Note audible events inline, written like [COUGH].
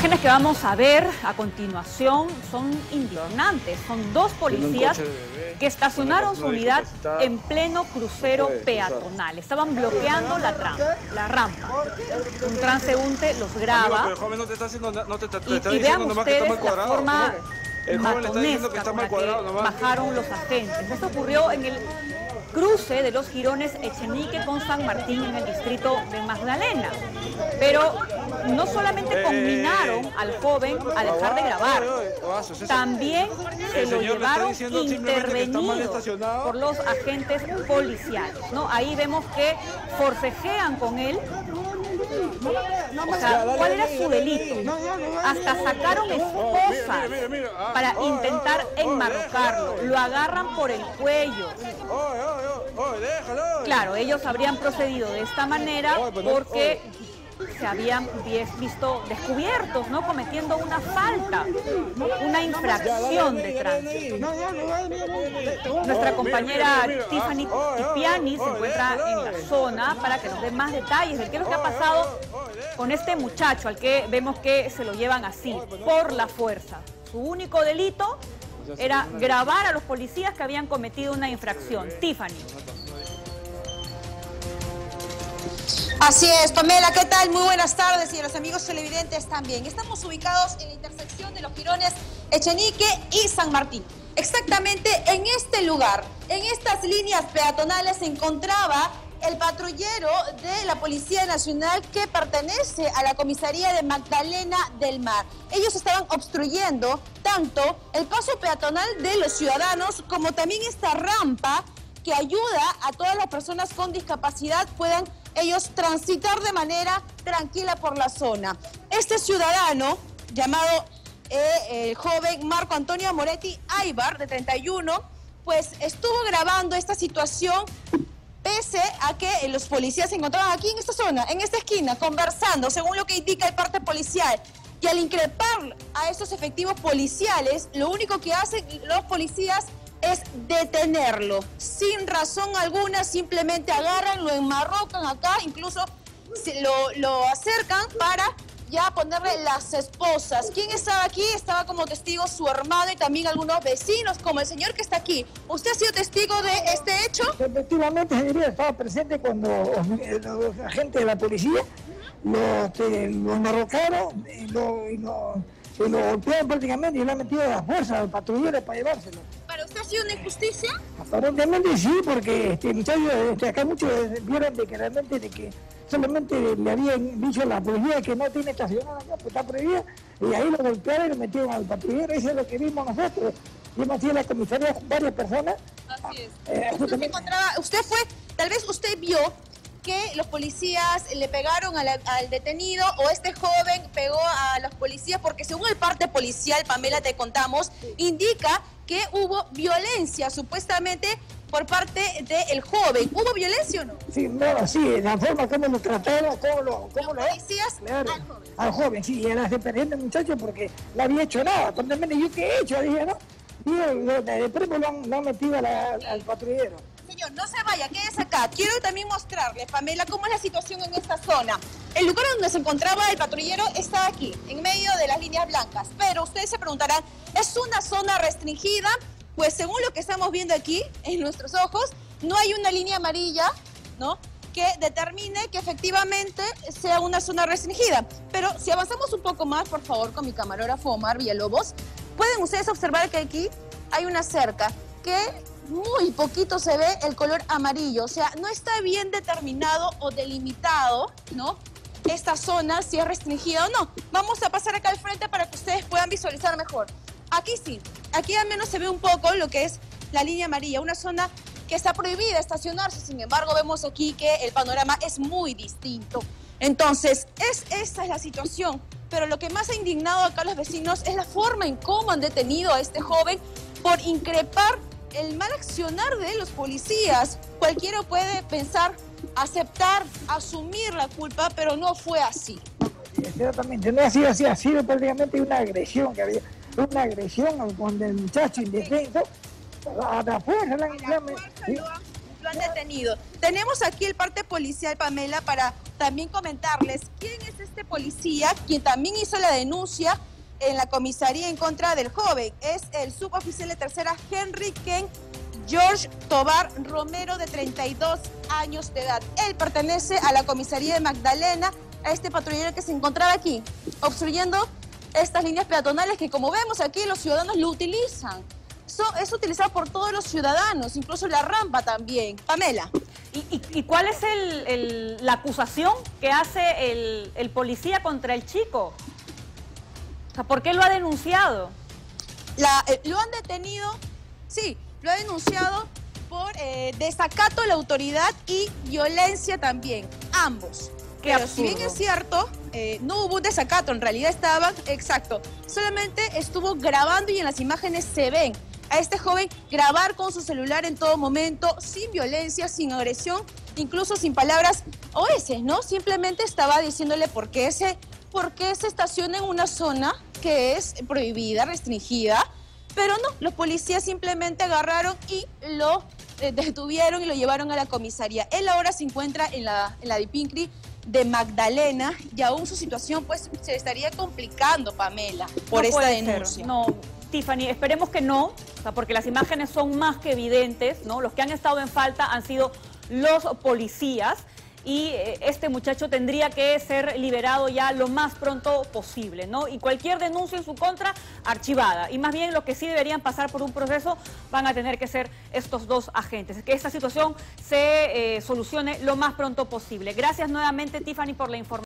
imágenes que vamos a ver a continuación son indignantes. Son dos policías que estacionaron su unidad en pleno crucero peatonal. Estaban bloqueando la, la rampa. Un transeúnte los graba. Y, vean ustedes la forma matonesca con la que bajaron los agentes. Esto ocurrió en el cruce de los girones Echenique con San Martín en el distrito de Magdalena. Pero no solamente combinaron al joven a dejar de grabar, también se lo llevaron intervenido por los agentes policiales. ¿no? Ahí vemos que forcejean con él ¿cuál era su delito? Hasta sacaron esposas para intentar enmarrocarlo. Lo agarran por el cuello. Claro, ellos habrían procedido de esta manera porque se habían visto descubiertos, ¿no? Cometiendo una falta, una infracción de tránsito. Nuestra compañera Tiffany Tipiani se encuentra en la zona para que nos dé más detalles de qué es lo que ha pasado con este muchacho al que vemos que se lo llevan así, por la fuerza. Su único delito era grabar a los policías que habían cometido una infracción. Tiffany. Así es, Pamela, ¿qué tal? Muy buenas tardes y a los amigos televidentes también. Estamos ubicados en la intersección de los girones Echenique y San Martín. Exactamente en este lugar, en estas líneas peatonales se encontraba el patrullero de la Policía Nacional que pertenece a la comisaría de Magdalena del Mar. Ellos estaban obstruyendo tanto el paso peatonal de los ciudadanos como también esta rampa que ayuda a todas las personas con discapacidad puedan ellos transitar de manera tranquila por la zona. Este ciudadano, llamado eh, el joven Marco Antonio Moretti Aybar, de 31, pues estuvo grabando esta situación pese a que los policías se encontraban aquí en esta zona, en esta esquina, conversando, según lo que indica el parte policial. Y al increpar a estos efectivos policiales, lo único que hacen los policías es detenerlo. Sin razón alguna, simplemente agarran, lo enmarrocan acá, incluso lo, lo acercan para ya ponerle las esposas. ¿Quién estaba aquí? Estaba como testigo su hermano y también algunos vecinos, como el señor que está aquí. ¿Usted ha sido testigo de este hecho? Efectivamente, señoría, estaba presente cuando los agentes de la policía lo, este, y lo, y lo, golpearon prácticamente y lo han metido a la fuerza al patrullero para llevárselo. ¿Para usted ha sido una injusticia? Aparentemente sí, porque este muchacho, este, acá muchos vieron de que realmente de que solamente le habían dicho a la policía que no tiene estacionada acá, pues está prohibida, y ahí lo golpearon y lo metieron al patrullero, eso es lo que vimos nosotros. Vimos aquí en la comisaría varias personas. Así es. Eh, usted, encontraba, usted fue, tal vez usted vio que los policías le pegaron al detenido o este joven pegó a los policías porque según el parte policial, Pamela, te contamos, indica que hubo violencia supuestamente por parte del joven. ¿Hubo violencia o no? Sí, no, sí, la forma como lo trataron, cómo lo... Cómo lo policías al joven. Al joven, sí, y a la el muchacho porque no había hecho nada. Cuando me yo qué he hecho, dije, ¿no? Y después lo han, lo han metido al patrullero. Señor, no se vaya, quédese acá. Quiero también mostrarle, Pamela, cómo es la situación en esta zona. El lugar donde se encontraba el patrullero está aquí, en medio de las líneas blancas. Pero ustedes se preguntarán, ¿es una zona restringida? Pues según lo que estamos viendo aquí, en nuestros ojos, no hay una línea amarilla, ¿no? que determine que efectivamente sea una zona restringida. Pero si avanzamos un poco más, por favor, con mi camarógrafo Omar Villalobos, pueden ustedes observar que aquí hay una cerca que muy poquito se ve el color amarillo, o sea, no está bien determinado o delimitado, ¿no? Esta zona, si es restringida o no. Vamos a pasar acá al frente para que ustedes puedan visualizar mejor. Aquí sí, aquí al menos se ve un poco lo que es la línea amarilla, una zona que está prohibida estacionarse, sin embargo vemos aquí que el panorama es muy distinto. Entonces, es, esta es la situación, pero lo que más ha indignado acá a los vecinos es la forma en cómo han detenido a este joven por increpar el mal accionar de los policías. Cualquiera puede pensar, aceptar, asumir la culpa, pero no fue así. Exactamente, no ha sido así, ha sido prácticamente una agresión que había, una agresión cuando el muchacho indefenso a la fuerza, la, lo, han, han detenido. Tenemos aquí el parte policial, Pamela, para también comentarles quién es este policía, quien también hizo la denuncia en la comisaría en contra del joven. Es el suboficial de tercera Henry Ken George Tobar Romero, de 32 años de edad. Él pertenece a la comisaría de Magdalena, a este patrullero que se encontraba aquí, obstruyendo estas líneas peatonales que como vemos aquí los ciudadanos lo utilizan. Eso es utilizado por todos los ciudadanos, incluso la rampa también. Pamela. ¿Y, cuál es la acusación que hace el, policía contra el chico? ¿por qué lo ha denunciado? Eh, lo han detenido, sí, lo ha denunciado por eh, desacato de la autoridad y violencia también, ambos. Pero si bien es cierto, eh, no hubo un desacato, en realidad estaban, exacto, solamente estuvo grabando y en las imágenes se ven a este joven grabar con su celular en todo momento, sin violencia, sin agresión, incluso sin palabras o ese, ¿no? Simplemente estaba diciéndole por qué se, por qué se estaciona en una zona que es prohibida, restringida, pero no, los policías simplemente agarraron y lo eh, [LAUGHS] detuvieron y lo llevaron a la comisaría. Él ahora se encuentra en la, en la Dipincri de Magdalena y aún su situación pues se estaría complicando, Pamela, por esta denuncia. No, Tiffany, esperemos que no, porque las imágenes son más que evidentes, ¿no? Los que han estado en falta han sido los policías y eh, este muchacho tendría que ser liberado ya lo más pronto posible, ¿no? Y cualquier denuncia en su contra, archivada. Y más bien lo que sí deberían pasar por un proceso van a tener que ser estos dos agentes. Que esta situación se eh, solucione lo más pronto posible. Gracias nuevamente, Tiffany, por la información.